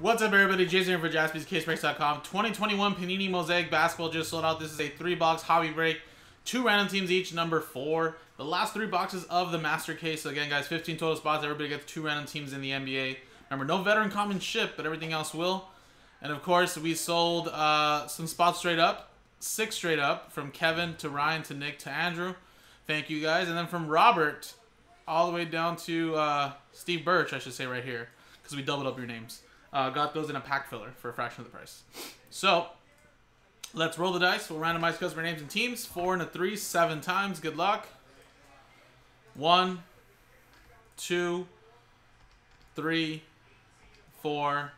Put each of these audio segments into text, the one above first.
What's up, everybody? Jason here for JaspysCaseBreaks.com. 2021 Panini Mosaic Basketball just sold out. This is a three-box hobby break. Two random teams each, number four. The last three boxes of the master case. So again, guys, 15 total spots. Everybody gets two random teams in the NBA. Remember, no veteran common ship, but everything else will. And of course, we sold uh, some spots straight up. Six straight up, from Kevin to Ryan to Nick to Andrew. Thank you, guys. And then from Robert all the way down to uh, Steve Birch, I should say right here, because we doubled up your names. Uh, got those in a pack filler for a fraction of the price. So, let's roll the dice. We'll randomize customer names and teams. Four and a three, seven times. Good luck. One, two, three, four,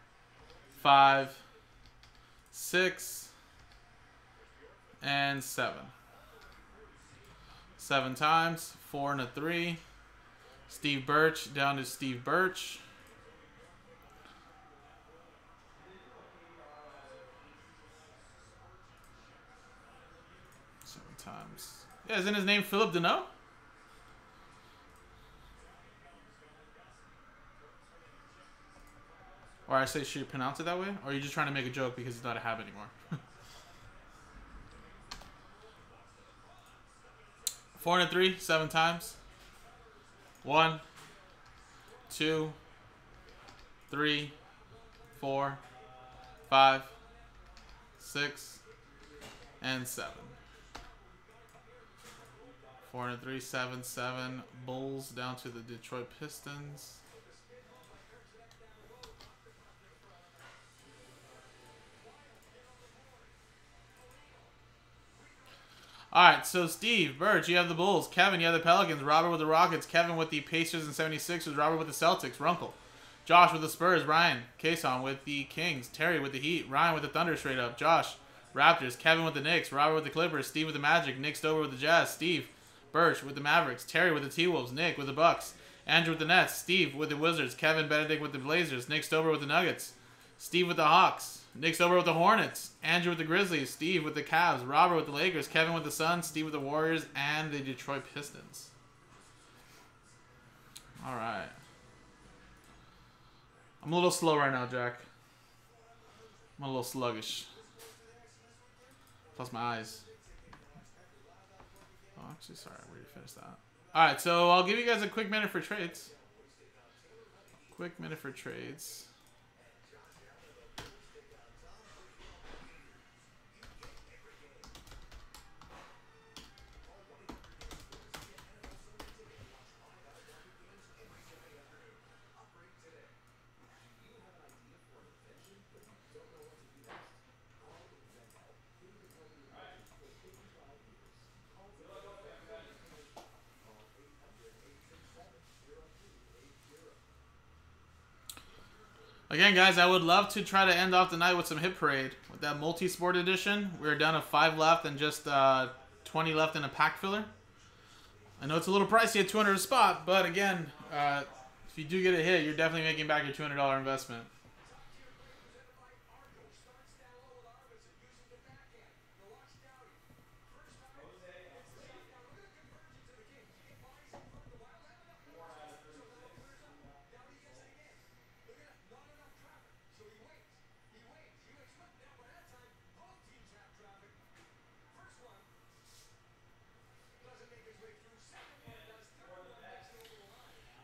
five, six, and seven. Seven times. Four and a three. Steve Birch down to Steve Birch. times. Yeah, isn't his name Phillip Danault? Or I say, should you pronounce it that way? Or are you just trying to make a joke because it's not a habit anymore? Four and three, seven times. One, two, three, four, five, six, and seven. Four and three, seven, seven. Bulls down to the Detroit Pistons. All right, so Steve, Birch, you have the Bulls. Kevin, you have the Pelicans. Robert with the Rockets. Kevin with the Pacers and 76ers. Robert with the Celtics. Runkle. Josh with the Spurs. Ryan. Kason with the Kings. Terry with the Heat. Ryan with the Thunder straight up. Josh. Raptors. Kevin with the Knicks. Robert with the Clippers. Steve with the Magic. Nick Stover with the Jazz. Steve. Birch with the Mavericks, Terry with the T-Wolves, Nick with the Bucks, Andrew with the Nets, Steve with the Wizards, Kevin Benedict with the Blazers, Nick Stover with the Nuggets, Steve with the Hawks, Nick Stover with the Hornets, Andrew with the Grizzlies, Steve with the Cavs, Robert with the Lakers, Kevin with the Suns, Steve with the Warriors, and the Detroit Pistons. All right. I'm a little slow right now, Jack. I'm a little sluggish. Plus my eyes. Actually, sorry, we already finished that. All right, so I'll give you guys a quick minute for trades. Quick minute for trades. Again, guys, I would love to try to end off the night with some Hit Parade. With that multi-sport edition, we're down to 5 left and just uh, 20 left in a pack filler. I know it's a little pricey at 200 a spot, but again, uh, if you do get a hit, you're definitely making back your $200 investment.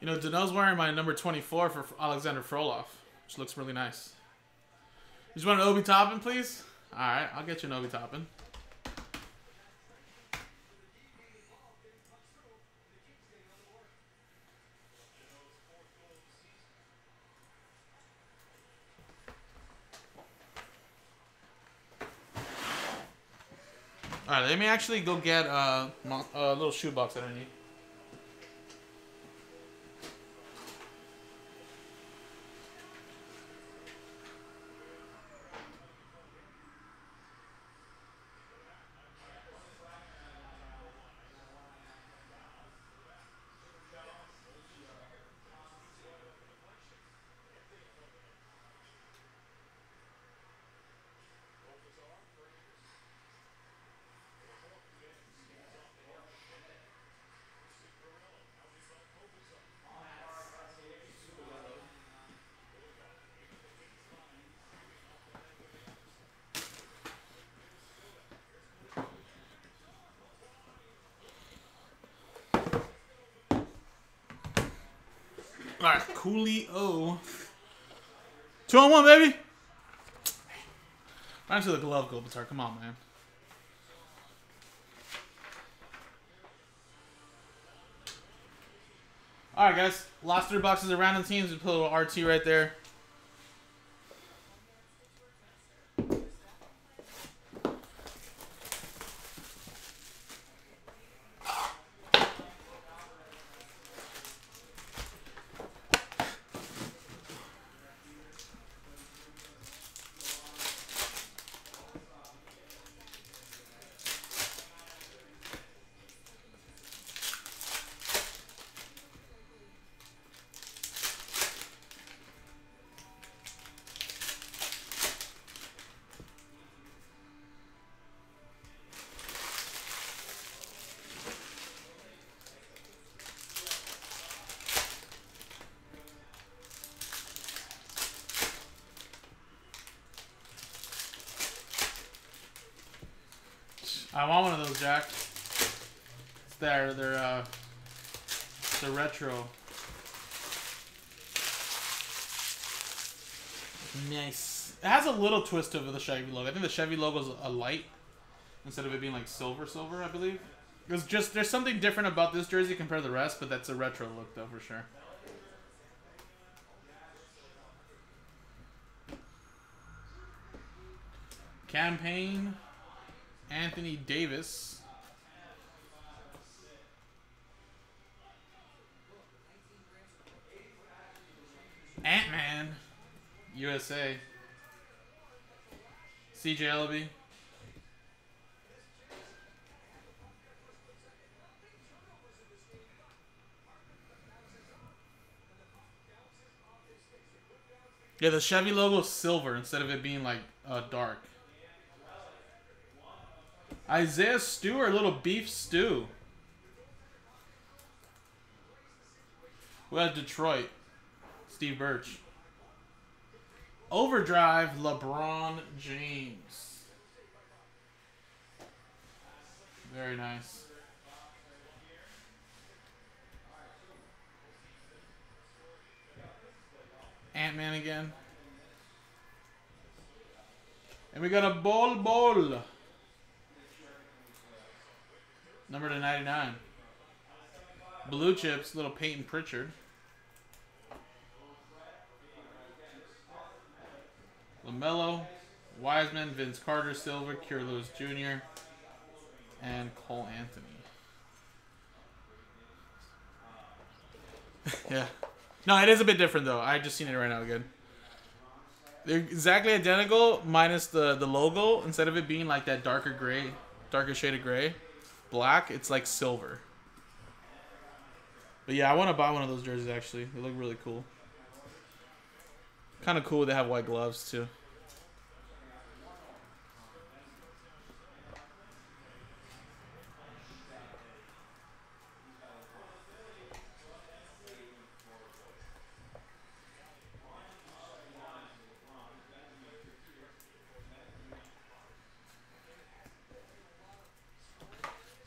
You know, Danault's wearing my number 24 for Alexander Frolov, which looks really nice. You just want an Obi Toppin, please? Alright, I'll get you an Obi Toppin. Alright, let me actually go get uh, a little shoebox that I need. All right, Coolio. Two on one, baby. Right into the glove, Kopitar. Come on, man. All right, guys. Last three boxes of random teams. We put a little RT right there. I want one of those, Jack. It's there. They're uh, the retro. Nice. It has a little twist over the Chevy logo. I think the Chevy logo is a light instead of it being like silver, silver. I believe. There's just there's something different about this jersey compared to the rest, but that's a retro look though for sure. Campaign. Anthony Davis. Ant-Man. USA. CJ Elleby. Yeah, the Chevy logo is silver instead of it being like uh, dark. Isaiah Stewart, little beef stew. We have Detroit. Steve Birch. Overdrive, LeBron James. Very nice. Ant-Man again. And we got a Bol Bol. Number to 99. Blue chips, little Payton Pritchard. LaMelo, Wiseman, Vince Carter, Silver, Kira Lewis Jr., and Cole Anthony. yeah. No, it is a bit different though. I just seen it right now again. They're exactly identical, minus the the logo. Instead of it being like that darker gray, darker shade of gray, black, it's like silver. But yeah, I want to buy one of those jerseys actually. They look really cool. Kind of cool they have white gloves too.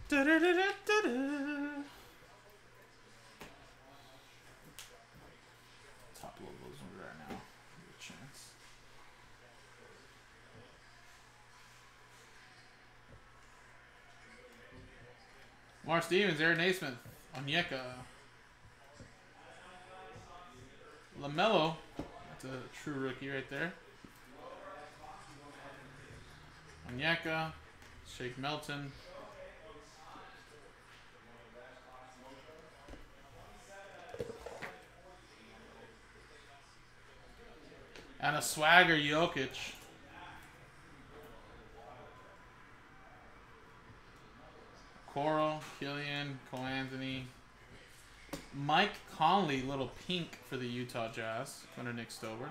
Da -da -da Top logos right now. Good chance. Mark Stevens, Aaron Nesmith, Onyeka. LaMelo, that's a true rookie right there. Onyeka, Shake Milton. And a swagger Jokic. Coral, Killian, Cole Anthony. Mike Conley, little pink for the Utah Jazz under Nick Stover.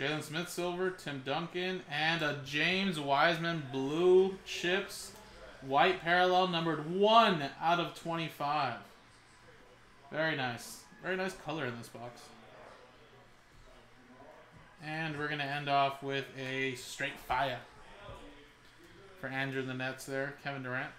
Jalen Smith silver, Tim Duncan, and a James Wiseman blue chips, white parallel numbered one out of 25. Very nice. Very nice color in this box. And we're going to end off with a straight fire for Andrew the Nets there. Kevin Durant.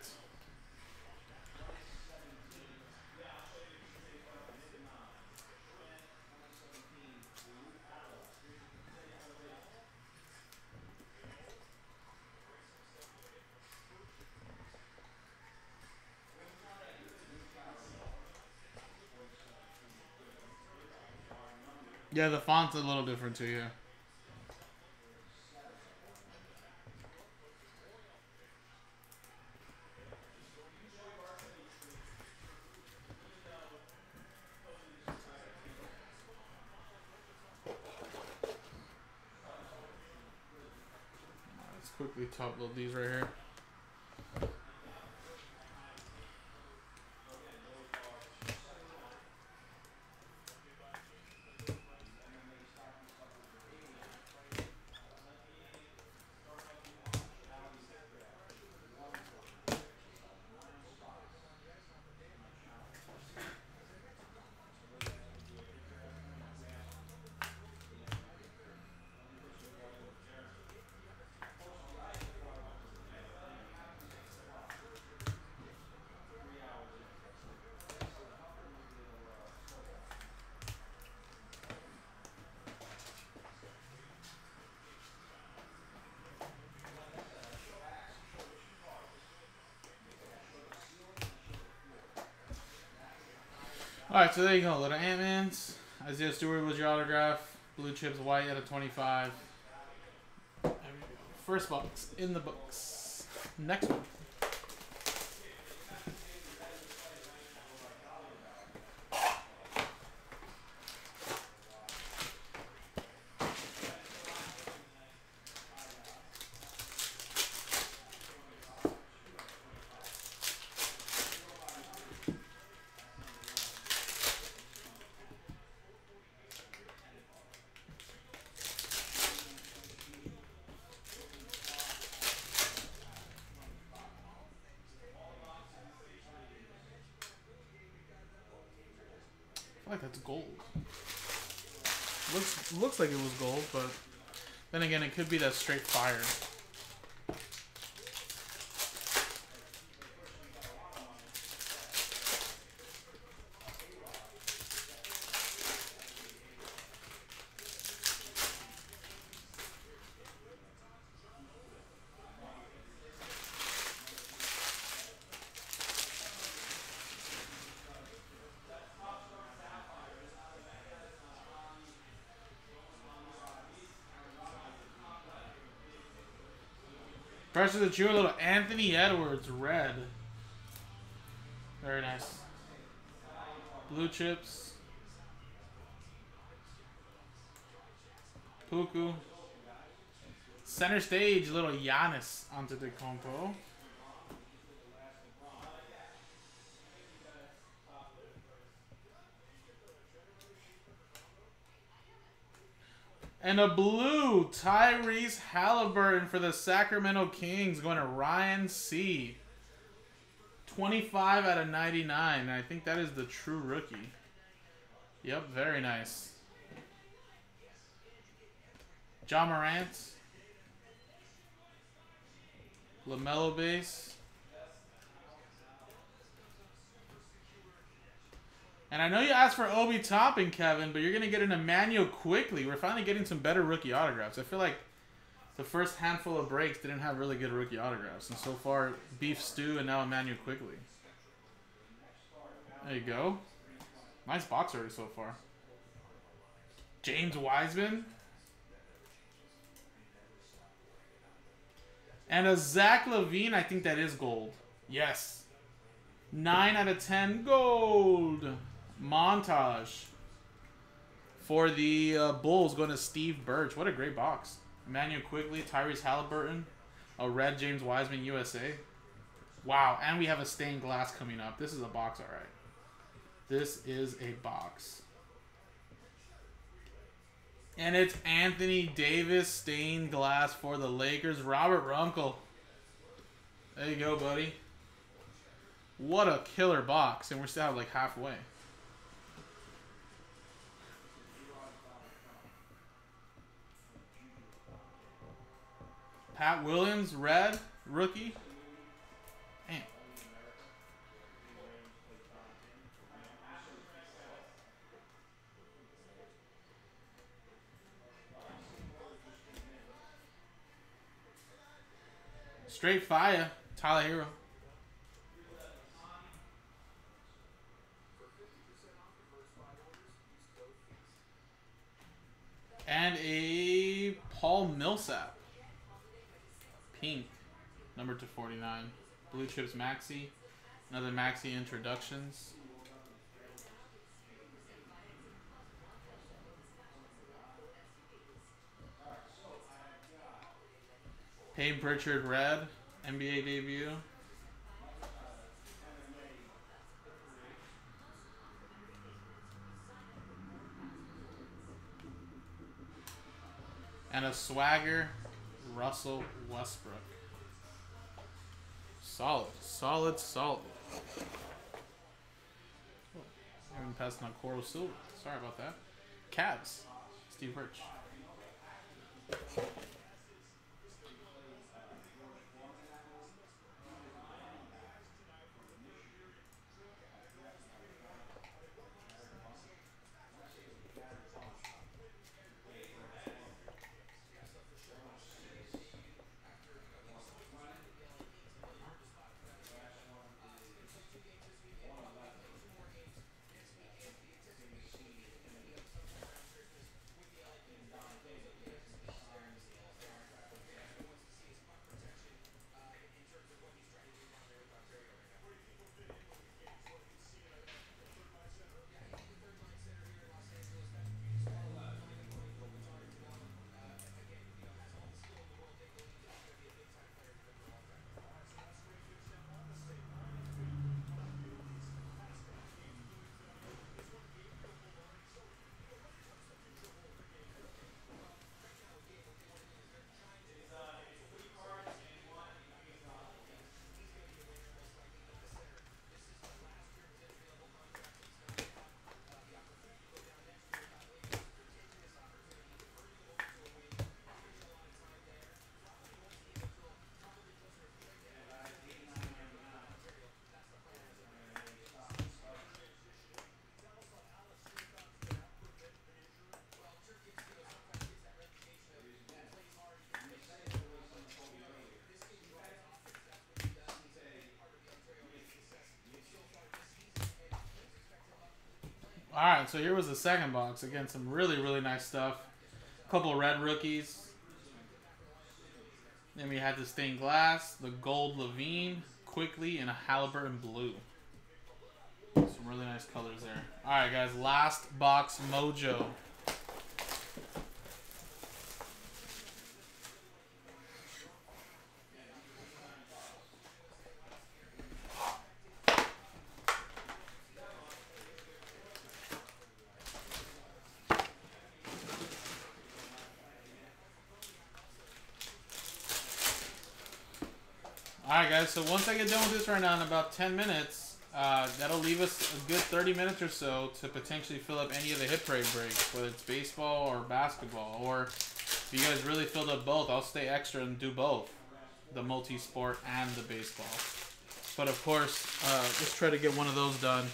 Yeah, the font's a little different too, yeah. Let's quickly top load these right here. Alright, so there you go. Little Ant-Mans. Isaiah Stewart was your autograph. Blue chips white at a 25. First box in the books. Next one. Like that's gold. Looks looks like it was gold, but then again, it could be that straight fire. Pressure the a little Anthony Edwards, red. Very nice. Blue chips. Poku. Center stage, little Giannis onto the compo. And a blue Tyrese Halliburton for the Sacramento Kings going to Ryan C. 25 out of 99. I think that is the true rookie. Yep, very nice. Ja Morant. LaMelo base. And I know you asked for Obi Toppin, Kevin, but you're going to get an Immanuel Quickley. We're finally getting some better rookie autographs. I feel like the first handful of breaks didn't have really good rookie autographs. And so far, Beef Stew and now Immanuel Quickley. There you go. Nice box already so far. James Wiseman. And a Zach LaVine, I think that is gold. Yes. 9 out of 10 gold montage for the uh, Bulls going to Steve Birch. What a great box. Immanuel Quickley, Tyrese Halliburton, a red James Wiseman USA. Wow, and we have a stained glass coming up. This is a box, all right. This is a box. And it's Anthony Davis stained glass for the Lakers. Robert Runkle. There you go, buddy. What a killer box. And we're still like halfway. Pat Williams, red, rookie. Damn. Straight fire, Tyler Herro. And a Paul Millsap. Pink. Number to 49. Blue Chips Maxey. Another Maxey introductions. Payne Pritchard Red. NBA debut. And a swagger, Russell Westbrook. Solid, solid, solid. I haven't passed on Coral Silver. Sorry about that. Cavs, Steve Birch. All right, so here was the second box. Again, some really, really nice stuff. A couple of red rookies. Then we had the stained glass, the gold LaVine, Quickley, and a Halliburton blue. Some really nice colors there. All right, guys, last box mojo. Alright guys, so once I get done with this right now in about 10 minutes, uh, that'll leave us a good 30 minutes or so to potentially fill up any of the hit parade breaks, whether it's baseball or basketball. Or if you guys really filled up both, I'll stay extra and do both. The multi-sport and the baseball. But of course, uh, let's try to get one of those done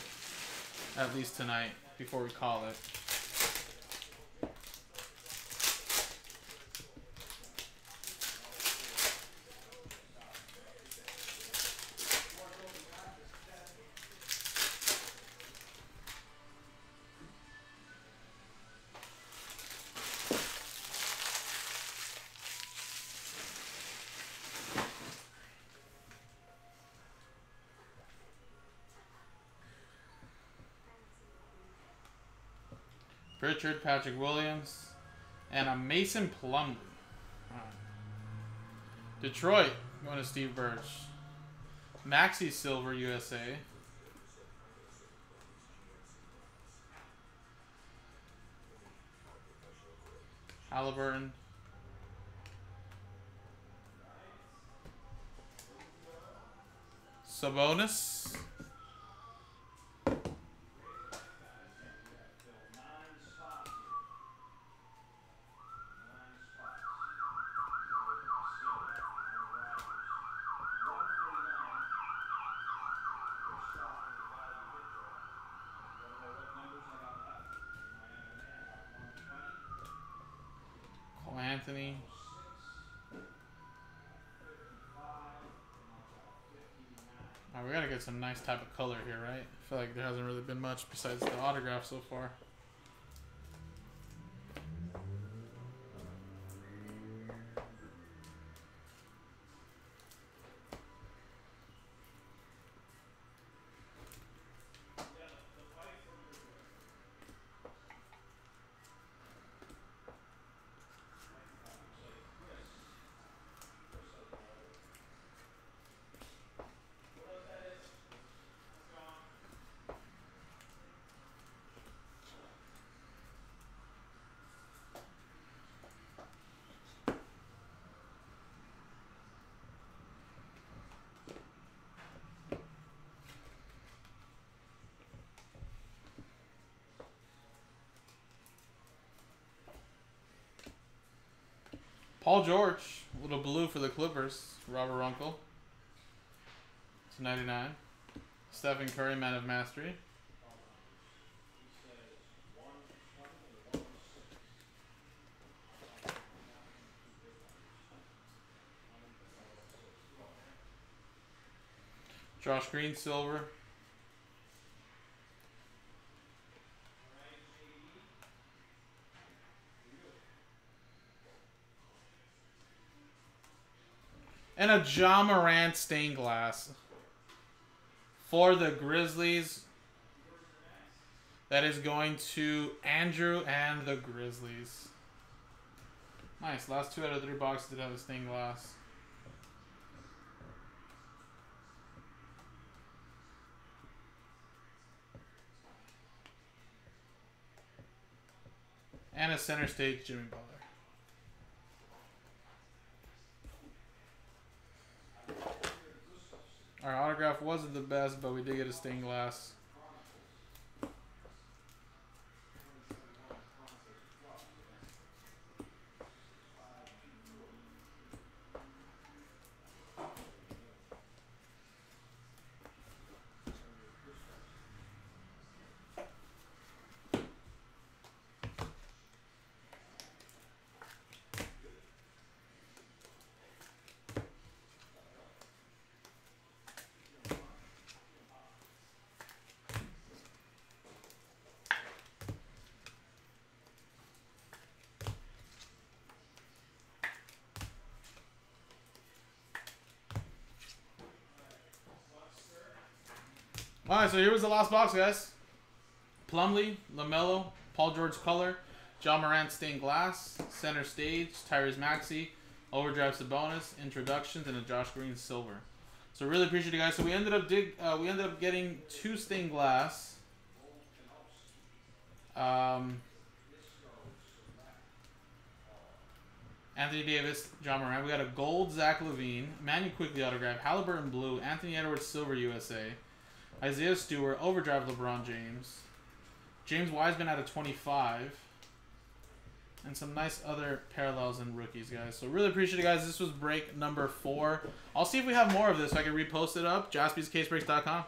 at least tonight before we call it. Richard, Patrick Williams, and a Mason Plumlee. Alright. Detroit, going to Steve Birch. Maxey Silver, USA. Halliburton. Sabonis. Anthony. Right, we gotta get some nice type of color here, right? I feel like there hasn't really been much besides the autograph so far. Paul George, a little blue for the Clippers. Robert Runkle. It's 99. Stephen Curry, Man of Mastery. Josh Green, silver. And a Ja Morant stained glass. For the Grizzlies. That is going to Andrew and the Grizzlies. Nice. Last two out of three boxes did have a stained glass. And a center stage Jimmy Butler. Our autograph wasn't the best, but we did get a stained glass. Alright, so here was the last box, guys. Plumlee, LaMelo, Paul George Color, John Morant Stained Glass, Center Stage, Tyrese Maxey, Overdrive Sabonis, Introductions, and a Josh Green Silver. So really appreciate you guys. So we ended up dig uh, we ended up getting two stained glass. Um, Anthony Davis, Ja Morant. We got a gold Zach LaVine, Manu Quickley autograph, Halliburton blue, Anthony Edwards silver USA. Isaiah Stewart, overdrive LeBron James. James Wiseman out of 25. And some nice other parallels and rookies, guys. So really appreciate it, guys. This was break number four. I'll see if we have more of this so I can repost it up. JaspysCaseBreaks.com.